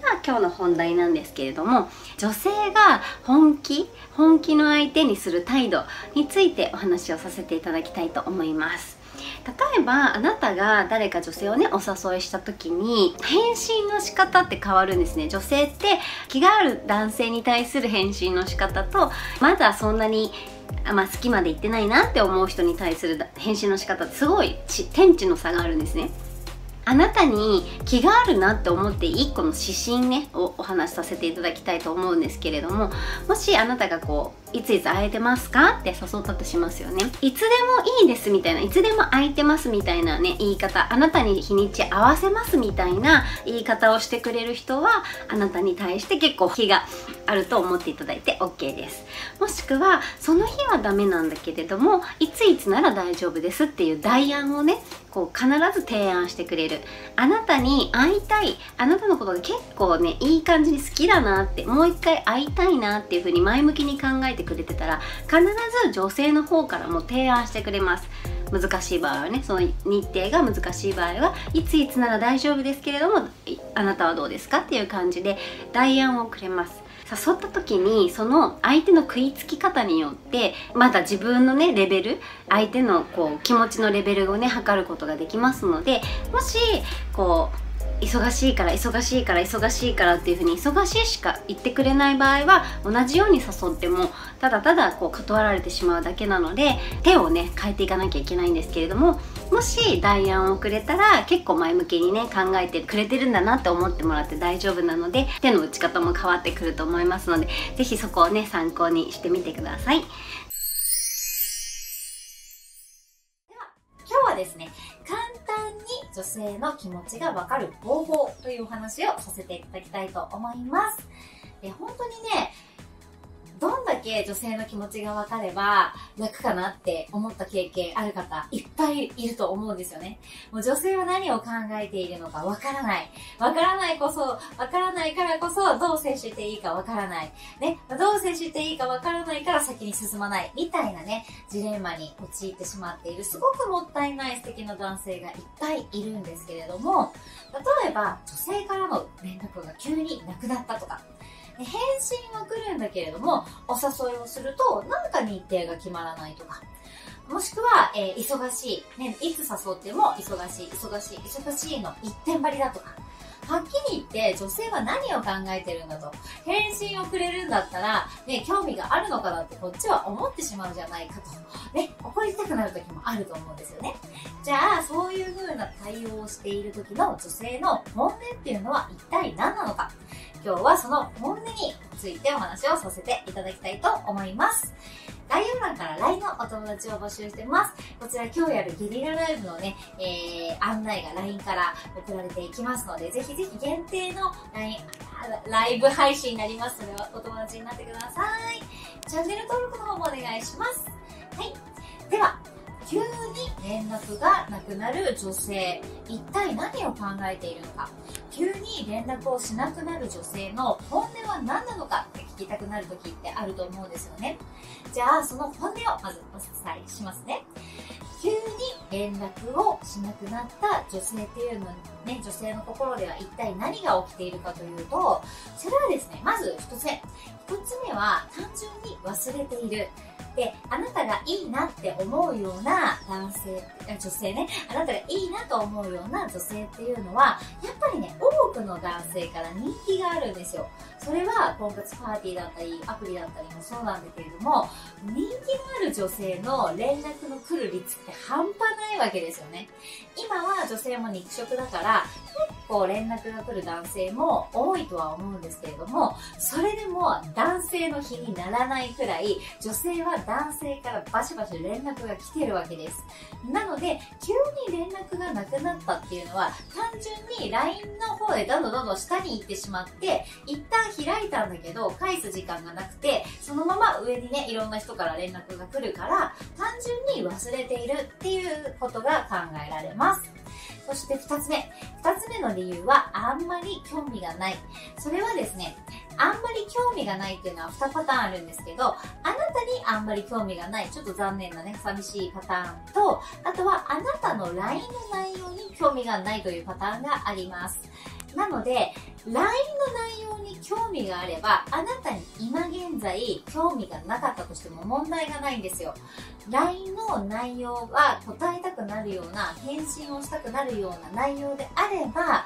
が今日の本題なんですけれども女性が本気本気の相手にする態度についてお話をさせていただきたいと思います。例えばあなたが誰か女性をねお誘いした時に返信の仕方って変わるんですね。女性って気がある男性に対する返信の仕方とまだそんなにまあ、好きまで行ってないなって思う人に対する返信の仕方ってすごい天地の差があるんですね。あなたに気があるなって思って1個の指針ねをお話しさせていただきたいと思うんですけれどももしあなたがこういついつ空いてますかって誘ったとしますよね。いつでもいいですみたいないつでも空いてますみたいなね言い方。あなたに日にち合わせますみたいな言い方をしてくれる人はあなたに対して結構気があると思っていただいて OK です。もしくはその日はダメなんだけれどもいついつなら大丈夫ですっていう代案をねこう必ず提案してくれる。あなたに会いたいあなたのことが結構ねいい感じに好きだなってもう一回会いたいなっていう風に前向きに考えてくれてたら必ず女性の方からも提案してくれます。難しい場合はねその日程が難しい場合はいついつなら大丈夫ですけれどもあなたはどうですかっていう感じで代案をくれます。誘った時にその相手の食いつき方によってまだ自分のねレベル相手のこう気持ちのレベルをね測ることができますのでもしこう忙しいから忙しいから忙しいからっていう風に忙しいしか言ってくれない場合は同じように誘ってもただただこう断られてしまうだけなので手をね変えていかなきゃいけないんですけれどももし代案をくれたら結構前向きにね考えてくれてるんだなって思ってもらって大丈夫なので手の打ち方も変わってくると思いますので是非そこをね参考にしてみてください。では今日はですね簡単に女性の気持ちがわかる方法というお話をさせていただきたいと思います。で本当にね、どんだけ女性の気持ちが分かれば楽かなって思った経験ある方いっぱいいると思うんですよね。もう女性は何を考えているのか分からない。分からないこそ、分からないからこそどう接していいか分からない。ね、どう接していいか分からないから先に進まない。みたいなね、ジレンマに陥ってしまっているすごくもったいない素敵な男性がいっぱいいるんですけれども、例えば女性からの連絡が急になくなったとか、返信は来るんだけれども、お誘いをすると、なんか日程が決まらないとか、もしくは、えー、忙しい。ね、いつ誘っても忙しい、忙しい、忙しいの一点張りだとか。はっきり言って女性は何を考えてるんだと。返信をくれるんだったら、ね、興味があるのかなってこっちは思ってしまうじゃないかと。ね、怒りたくなる時もあると思うんですよね。じゃあ、そういう風な対応をしている時の女性の本音っていうのは一体何なのか。今日はその本音についてお話をさせていただきたいと思います。概要欄から LINE のお友達を募集してます。こちら今日やるゲリラライブのね、えー、案内が LINE から送られていきますので、ぜひぜひ限定の LINE、ライブ配信になりますので、お友達になってください。チャンネル登録の方もお願いします。はい。では、急に連絡がなくなる女性一体何を考えているのか急に連絡をしなくなる女性の本音は何なのかきたくなる時ってあると思うんですよねじゃあその本音をまずお伝えしますね急に連絡をしなくなった女性っていうのね、女性の心では一体何が起きているかというと、それはですね、まず一つ目。一つ目は単純に忘れている。で、あなたがいいなって思うような男性、女性ね、あなたがいいなと思うような女性っていうのは、やっぱりね、多くの男性から人気があるんですよ。それは婚活パーティーだったり、アプリだったりもそうなんだけれども、人気のある女性の連絡の来る率って半端ないわけですよね。今は女性も肉食だから、結構連絡が来る男性も多いとは思うんですけれども、それでも男性の日にならないくらい、女性は男性からバシバシ連絡が来てるわけです。なので、急に連絡がなくなったっていうのは、単純に LINE の方でどんどんどんどん下に行ってしまって、一旦開いたんだけど、返す時間がなくて、そのまま上にね、いろんな人から連絡が来るから、単純に忘れているっていうことが考えられます。そして2つ目。2つ目の理由は、あんまり興味がない。それはですね、あんまり興味がないっていうのは2パターンあるんですけど、あなたにあんまり興味がない、ちょっと残念なね、寂しいパターンと、あとはあなたの LINE の内容に興味がないというパターンがあります。なので、LINE の内容に興味があれば、あなたに今現在興味がなかったとしても問題がないんですよ。LINE の内容は答えたくなるような、返信をしたくなるような内容であれば、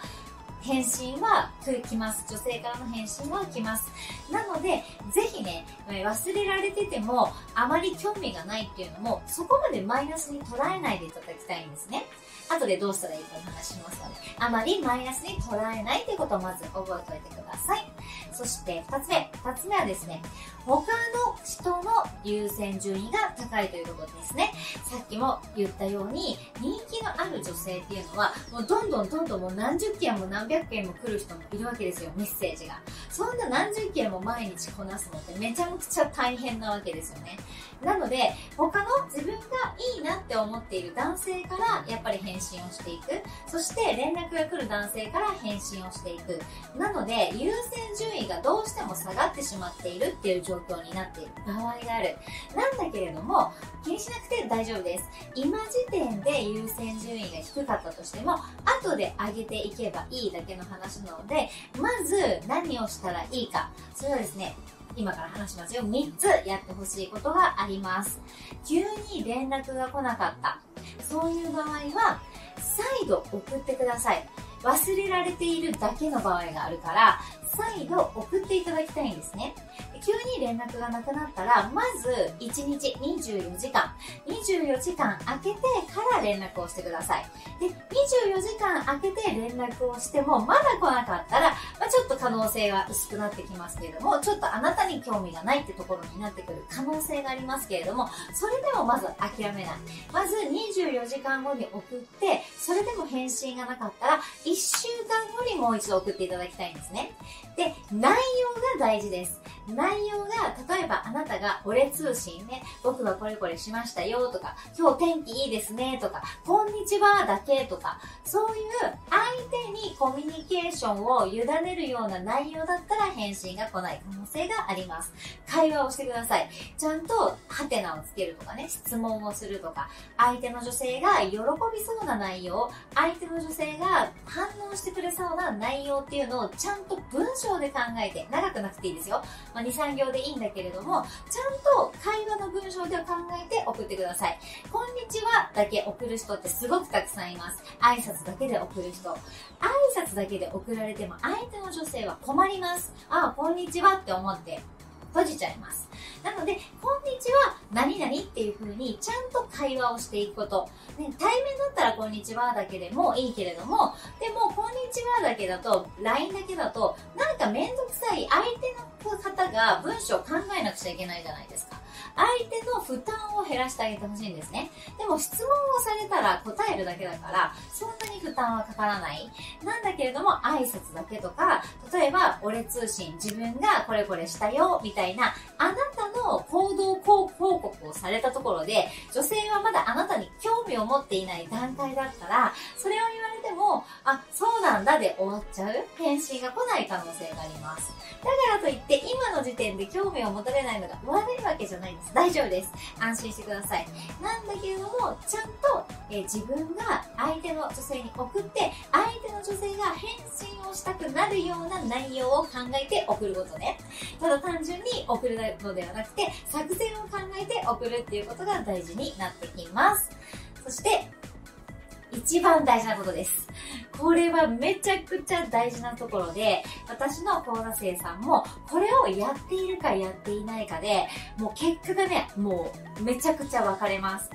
返信は来ます。女性からの返信は来ます。なので、ぜひね、忘れられてても、あまり興味がないっていうのも、そこまでマイナスに捉えないでいただきたいんですね。後でどうしたらいいかお話しますので、あまりマイナスに捉えないということをまず覚えておいてください。そして二つ目。二つ目はですね、他の人の優先順位が高いということですね。さっきも言ったように、人気のある女性っていうのは、もうどんどんどんどんもう何十件も何百件も来る人もいるわけですよ、メッセージが。そんな何十件も毎日こなすのってめちゃくちゃ大変なわけですよね。なので、他の自分がいいなって思っている男性からやっぱり返信をしていく。そして連絡が来る男性から返信をしていく。なので、優先順位がどうしても下がってしまっているっていう状況になっている場合がある。なんだけれども、気にしなくて大丈夫です。今時点で優先順位が低かったとしても、後で上げていけばいいだけの話なので、まず何をしたらいいか。それはですね、今から話しますよ。3つやってほしいことがあります。急に連絡が来なかった。そういう場合は、再度送ってください。忘れられているだけの場合があるから、再度送っていただきたいんですね。急に連絡がなくなったら、まず1日24時間、24時間空けてから連絡をしてください。で、24時間空けて連絡をしても、まだ来なかったら、まあ、ちょっと可能性が薄くなってきますけれども、ちょっとあなたに興味がないってところになってくる可能性がありますけれども、それでもまず諦めない。まず24時間後に送って、それでも返信がなかったら、1週間後にもう一度送っていただきたいんですね。で、内容が大事です。内容が、例えばあなたが俺通信ね、僕はこれこれしましたよとか、今日天気いいですねとか、こんにちはだけとか、そういう相手にコミュニケーションを委ねるような内容だったら返信が来ない可能性があります。会話をしてください。ちゃんとハテナをつけるとかね、質問をするとか、相手の女性が喜びそうな内容、相手の女性が反応してくれそうな内容っていうのをちゃんと文章で考えて、長くなくていいですよ。まあ、2、3行でいいんだけれども、ちゃんと会話の文章で考えて送ってください。こんにちはだけ送る人ってすごくたくさんいます。挨拶だけで送る人。挨拶だけで送られても相手の女性は困ります。ああ、こんにちはって思って閉じちゃいます。なので、こんにちは、何々っていう風にちゃんと会話をしていくこと。ね、対面だったらこんにちはだけでもいいけれども、でもこんにちはだけだと、LINE だけだと、なんかめんどくさい相手の方が文章を考えなくちゃいけないじゃないですか。相手の負担を減らしてあげてほしいんですね。でも質問をされたら答えるだけだから、そんなに負担はかからない。なんだけれども、挨拶だけとか、例えば、俺通信、自分がこれこれしたよ、みたいな、たいなあなたの行動報告をされたところで、女性はまだあなたに興味を持っていない段階だったら、それを言われても、あ、そうなんだで終わっちゃう？返信が来ない可能性があります。だからといって、今の時点で興味を持たれないのが悪いわけじゃないんです。大丈夫です。安心してください。なんだけれども、ちゃんと、え、自分が相手の女性に送って、相手の女性が返信をしたくなるような内容を考えて送ることね。ただ単純にに送るのではなくて、作戦を考えて送るっていうことが大事になってきます。そして、一番大事なことです。これはめちゃくちゃ大事なところで、私の講座生さんも、これをやっているかやっていないかで、もう結果がね、もうめちゃくちゃ分かれます。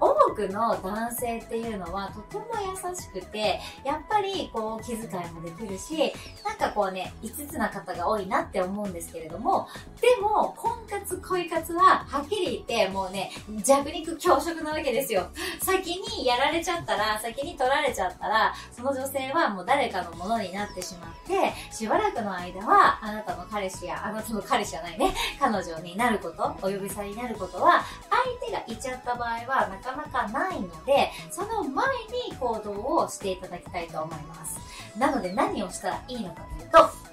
多くの男性っていうのはとても優しくて、やっぱりこう気遣いもできるし、なんかこうね、5つな方が多いなって思うんですけれども、でも、婚活、恋活は、はっきり言って、もうね、弱肉強食なわけですよ。先にやられちゃったら、先に取られちゃったら、その女性はもう誰かのものになってしまって、しばらくの間は、あなたの彼氏や、あなたの彼氏じゃないね、彼女になること、お呼びされになることは、相手がいちゃった場合は、なかなかないので、その前に行動をしていただきたいと思います。なので何をしたらいいのかというと、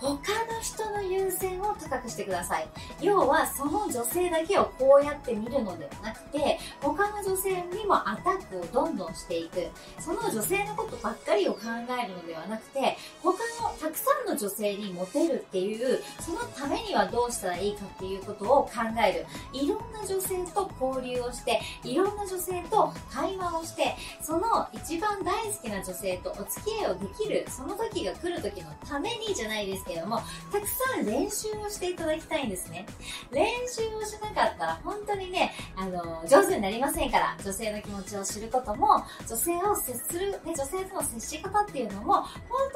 他の人の優先を高くしてください。要は、その女性だけをこうやって見るのではなくて、他の女性にもアタックをどんどんしていく。その女性のことばっかりを考えるのではなくて、他のたくさんの女性にモテるっていうそのためにはどうしたらいいかっていうことを考えるいろんな女性と交流をしていろんな女性と会話をしてその一番大好きな女性とお付き合いをできるその時が来る時のためにじゃないですけれどもたくさん練習をしていただきたいんですね。練習をしなかったら本当にねあの上手になりませんから女性の気持ちを知ることも女性を接する、ね、女性との接し方っていうのも本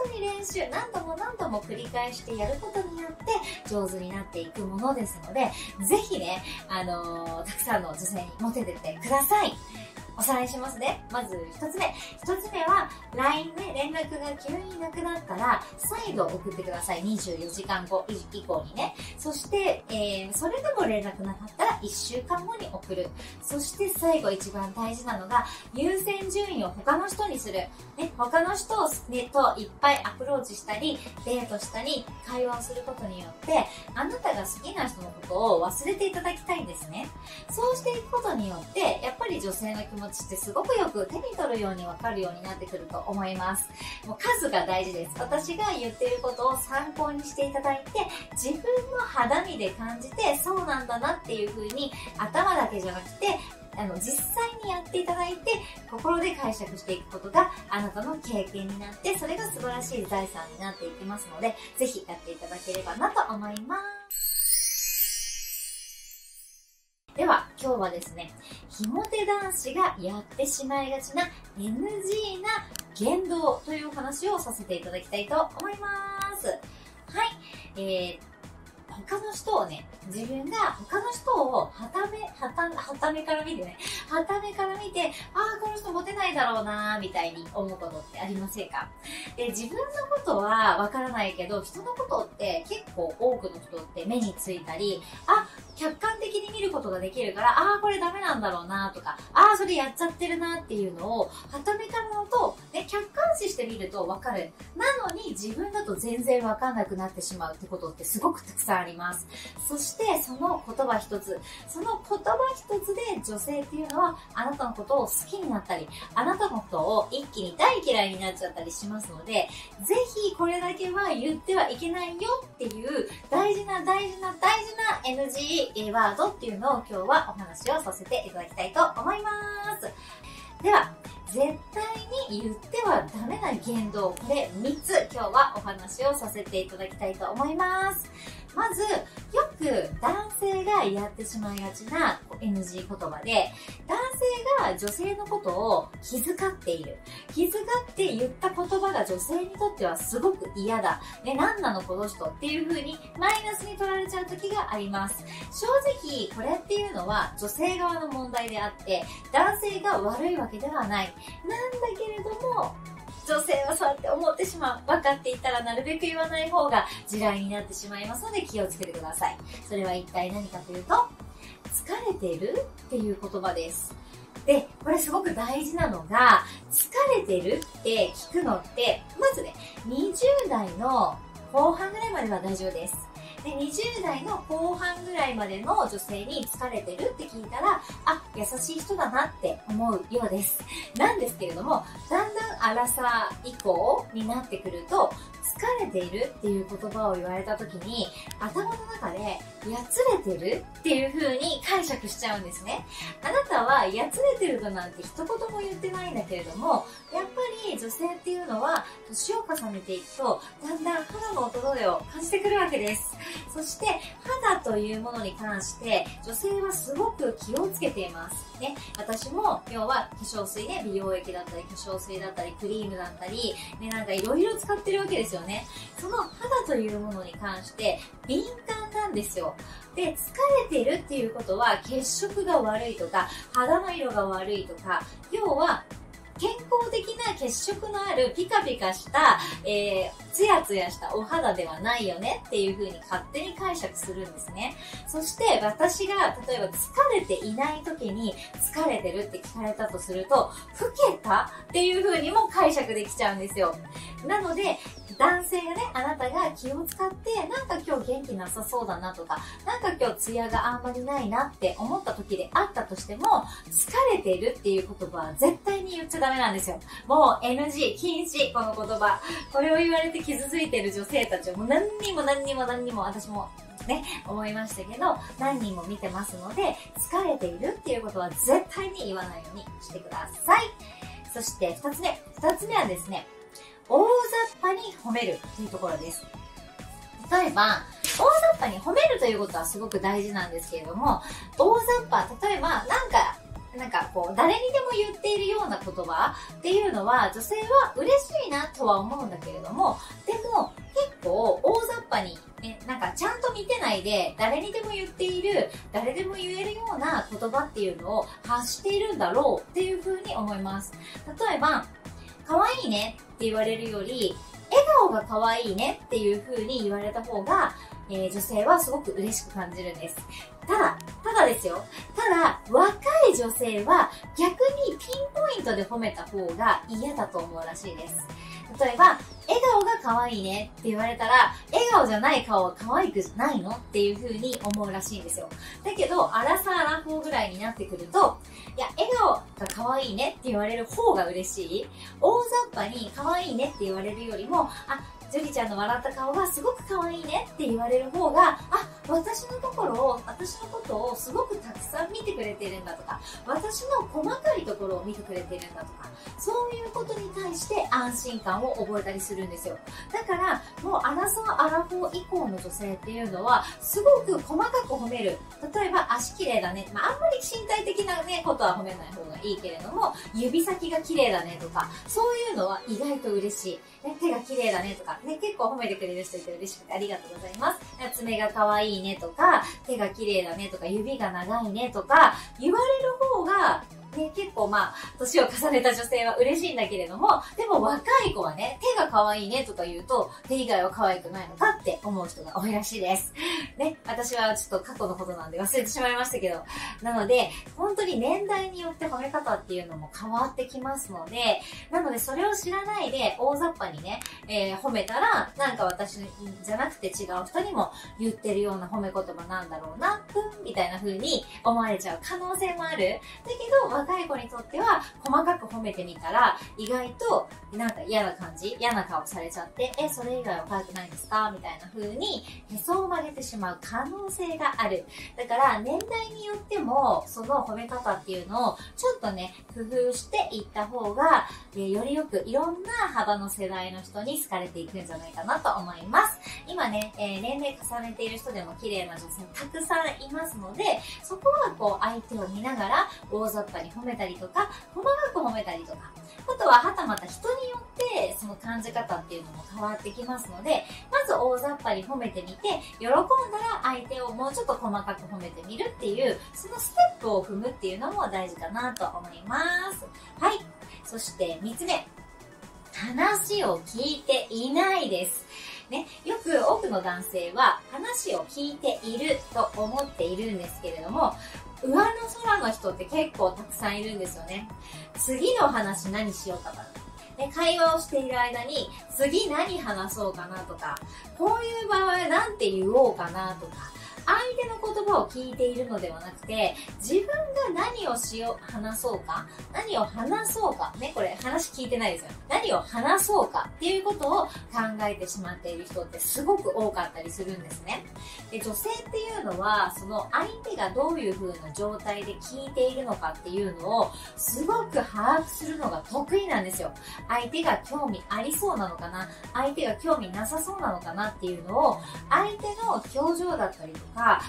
当に練習何度も何度も繰り返してやることによって上手になっていくものですのでぜひねあのたくさんの女性にモテててください。おさらいしますね。まず一つ目。一つ目は、LINE で連絡が急になくなったら、再度送ってください。24時間後以降にね。そして、えー、それでも連絡なかったら1週間後に送る。そして最後一番大事なのが、優先順位を他の人にする。ね、他の人を、ね、といっぱいアプローチしたり、デートしたり、会話をすることによって、あなたが好きな人のことを忘れていただきたいんですね。そうしていくことによって、やっぱり女性の気持ち持ちってすごくよく手に取るようにわかるようになってくると思います。もう数が大事です。私が言っていることを参考にしていただいて、自分の肌身で感じて、そうなんだなっていう風に頭だけじゃなくて、あの、実際にやっていただいて、心で解釈していくことがあなたの経験になって、それが素晴らしい財産になっていきますので、ぜひやっていただければなと思います。では、今日はですね、ひも手男子がやってしまいがちな NG な言動というお話をさせていただきたいと思います。はい。えー他の人をね、自分が他の人をはため、はた、はためから見てね、はためから見て、ああ、この人モテないだろうなみたいに思うことってありませんか？で、自分のことはわからないけど、人のことって結構多くの人って目についたり、あ、客観的に見ることができるから、ああ、これダメなんだろうなとか、ああ、それやっちゃってるなっていうのを、はためからのと、ね、客観視してみるとわかる。なのに自分だと全然わかんなくなってしまうってことってすごくたくさんあります。そしてその言葉一つ、その言葉一つで女性っていうのはあなたのことを好きになったり、あなたのことを一気に大嫌いになっちゃったりしますので、ぜひこれだけは言ってはいけないよっていう大事な大事な大事な NG ワードっていうのを今日はお話をさせていただきたいと思います。では、絶対に言ってはダメな言動、これ3つ今日はお話をさせていただきたいと思います。まず、よく男性がやってしまいがちな NG 言葉で、男性が女性のことを気遣っている。気遣って言った言葉が女性にとってはすごく嫌だ。ね、何なのこの人っていう風にマイナスに取られちゃう時があります。正直、これっていうのは女性側の問題であって、男性が悪いわけではない。なんだけれども、女性はそうやって思ってしまう。分かっていたらなるべく言わない方が地雷になってしまいますので気をつけてください。それは一体何かというと、疲れてるっていう言葉です。で、これすごく大事なのが、疲れてるって聞くのって、まずね、20代の後半ぐらいまでは大丈夫です。で、20代の後半ぐらいまでの女性に疲れてるって聞いたら、あ、優しい人だなって思うようです。なんですけれども、だんだん荒さ以降になってくると、疲れているっていう言葉を言われた時に、頭の中で、やつれてるっていう風に解釈しちゃうんですね。あなたは、やつれてるだなんて一言も言ってないんだけれども、やっぱり女性っていうのは、年を重ねていくと、だんだん肌の衰えを感じてくるわけです。そして、肌というものに関して、女性はすごく気をつけています。ね、私も今日は化粧水で美容液だったり、化粧水だったり、クリームだったり、ね、なんかいろいろ使ってるわけですよね。その肌というものに関して敏感なんですよ。で、疲れてるっていうことは血色が悪いとか、肌の色が悪いとか、要は健康的な血色のあるピカピカした、えー、ツヤツヤしたお肌ではないよねっていう風に勝手に解釈するんですね。そして私が例えば疲れていない時に疲れてるって聞かれたとすると、老けたっていう風にも解釈できちゃうんですよ。なので、男性がね、あなたが気を使って、なんか今日元気なさそうだなとか、なんか今日ツヤがあんまりないなって思った時であったとしても、疲れてるっていう言葉は絶対に言っちゃダメなんですよ。もう NG、禁止、この言葉。これを言われて傷ついてる女性たちはもう何にも何にも何にも私もね、思いましたけど、何人も見てますので、疲れているっていうことは絶対に言わないようにしてください。そして二つ目。二つ目はですね、大雑把に褒めるというところです。例えば、大雑把に褒めるということはすごく大事なんですけれども、大雑把、例えば、なんか、なんかこう、誰にでも言っているような言葉っていうのは、女性は嬉しいなとは思うんだけれども、でも、結構大雑把に、ね、なんかちゃんと見てないで、誰にでも言っている、誰でも言えるような言葉っていうのを発しているんだろうっていうふうに思います。例えば、可愛いねって言われるより、笑顔が可愛いねっていう風に言われた方が、えー、女性はすごく嬉しく感じるんです。ただ、ただですよ。ただ、若い女性は逆にピンポイントで褒めた方が嫌だと思うらしいです。例えば、笑顔が可愛いねって言われたら、笑顔じゃない顔は可愛くないのっていう風に思うらしいんですよ。だけど、アラサーアラフぐらいになってくると、いや、笑顔が可愛いねって言われる方が嬉しい。大雑把に可愛いねって言われるよりも、あ、ジュリちゃんの笑った顔がすごく可愛いねって言われる方が、あ、私のところを、私のことをすごくたくさん見てくれてるんだとか、私の細かいところを見てくれてるんだとか、そういうことに対して安心感を覚えたりするんですよ。だから、もうアラサー・アラフォー以降の女性っていうのは、すごく細かく褒める。例えば、足綺麗だね。まあ、あんまり身体的なね、ことは褒めない方がいいけれども、指先が綺麗だねとか、そういうのは意外と嬉しい。手が綺麗だねとか、ね、結構褒めてくれる人いて嬉しくてありがとうございます。爪が可愛いねとか、手が綺麗だねとか、指が長いねとか、言われる方がね、結構まあ、年を重ねた女性は嬉しいんだけれども、でも若い子はね、手が可愛いねとか言うと、手以外は可愛くないのかって思う人が多いらしいです。ね、私はちょっと過去のことなんで忘れてしまいましたけど、なので、本当に年代によって褒め方っていうのも変わってきますので、なのでそれを知らないで大雑把にね、えー、褒めたら、なんか私じゃなくて違う人にも言ってるような褒め言葉なんだろうな、ふん、みたいな風に思われちゃう可能性もある。だけど、若い子にとっては、細かく褒めてみたら、意外と、なんか嫌な感じ、嫌な顔されちゃって、え、それ以外は可愛くないんですか？みたいな風に、へそを曲げてしまう可能性がある。だから、年代によっても、その褒め方っていうのを、ちょっとね、工夫していった方が、えよりよく、いろんな幅の世代の人に好かれていくんじゃないかなと思います。今ね、えー、年齢重ねている人でも綺麗な女性たくさんいますので、そこはこう、相手を見ながら、大雑把に褒めたりとか、細かく褒めたりとか、あとははたまた人によってその感じ方っていうのも変わってきますので、まず大雑把に褒めてみて、喜んだら相手をもうちょっと細かく褒めてみるっていう、そのステップを踏むっていうのも大事かなと思います。はい。そして3つ目。話を聞いていないです。ね、よく多くの男性は話を聞いていると思っているんですけれども、上の空の人って結構たくさんいるんですよね。次の話何しようかな。で、会話をしている間に、次何話そうかなとか、こういう場合なんて言おうかなとか、相手の葉を聞いているのではなくて、自分が何をしよう、話そうか、何を話そうか、ね、これ話聞いてないですよ。何を話そうかっていうことを考えてしまっている人ってすごく多かったりするんですね。で、女性っていうのは、その相手がどういう風な状態で聞いているのかっていうのを、すごく把握するのが得意なんですよ。相手が興味ありそうなのかな、相手が興味なさそうなのかなっていうのを、相手の表情だったりとか、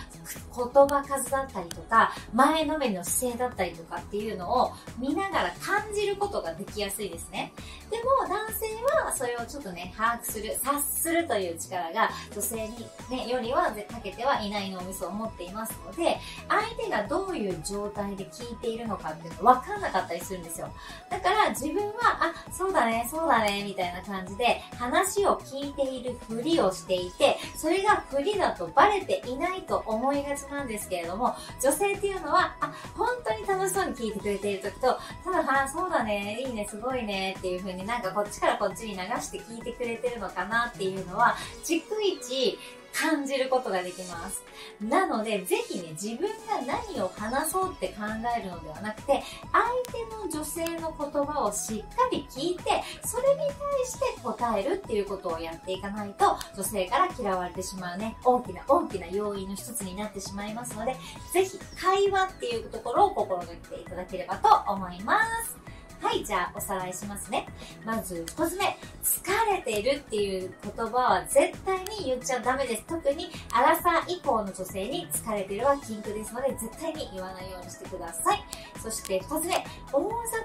言葉数だったりとか、前のめりの姿勢だったりとかっていうのを見ながら感じることができやすいですね。でも男性はそれをちょっとね、把握する、察するという力が女性にね、よりはかけてはいない脳みそを持っていますので、相手がどういう状態で聞いているのかっていうの分かんなかったりするんですよ。だから自分は、あ、そうだね、そうだね、みたいな感じで話を聞いているふりをしていて、それがふりだとバレていないと思いがちなんですけれども、女性っていうのは、あ、本当に楽しそうに聞いてくれている時と、ただ、あ、そうだね、いいね、すごいね、っていう風になんかこっちからこっちに流して聞いてくれてるのかなっていうのは、逐一感じることができます。なので、ぜひね、自分が何を話そうって考えるのではなくて、相手の女性の言葉をしっかり聞いて、それに対して答えるっていうことをやっていかないと、女性から嫌われてしまうね、大きな大きな要因の一つになってしまいますので、ぜひ会話っていうところを心がけていただければと思います。はい、じゃあおさらいしますね。まず一つ目、疲れてるっていう言葉は絶対に言っちゃダメです。特にアラサー以降の女性に疲れてるは禁句ですので、絶対に言わないようにしてください。そして二つ目、大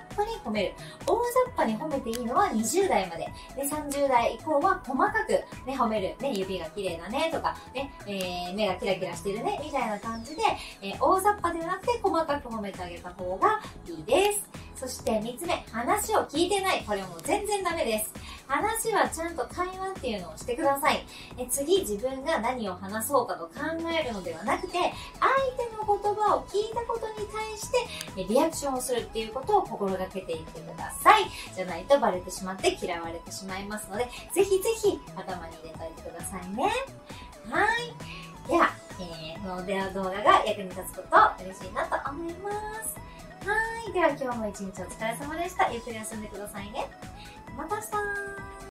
雑把に褒める。大雑把に褒めていいのは20代まで。で、30代以降は細かくね、褒める。ね、指が綺麗だねとか、ね、えー、目がキラキラしてるね、みたいな感じで、えー、大雑把ではなくて細かく褒めてあげた方がいいです。そして三つ目、話を聞いてない。これも全然ダメです。話はちゃんと会話っていうのをしてください。え次、自分が何を話そうかと考えるのではなくて、相手の言葉を聞いたことに対してリアクションをするっていうことを心がけていってください。じゃないとバレてしまって嫌われてしまいますので、ぜひぜひ頭に入れておいてくださいね。はい。では、えー、この動画が役に立つことを嬉しいなと思います。はい。では今日も一日お疲れ様でした。ゆっくり休んでくださいね。また明日